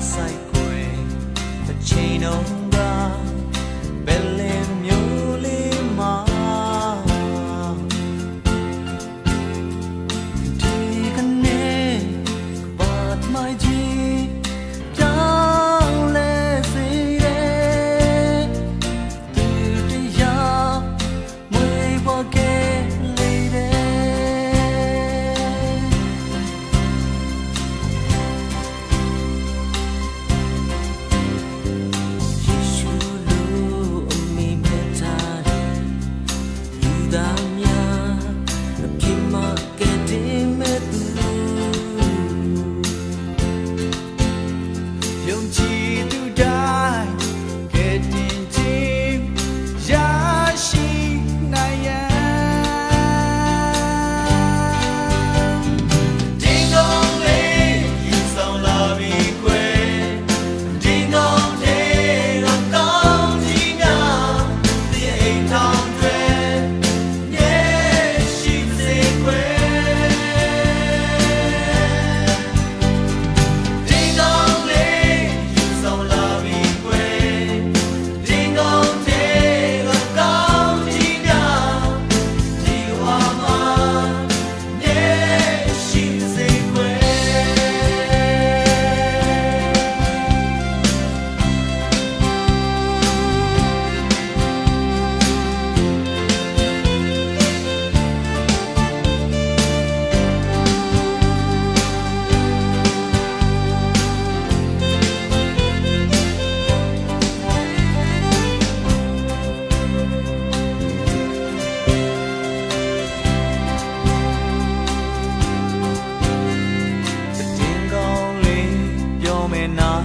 sai quê, the chain of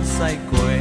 西柜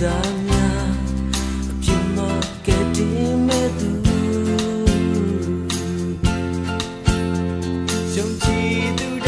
indahnya Cuma kedime tu Trong chi tu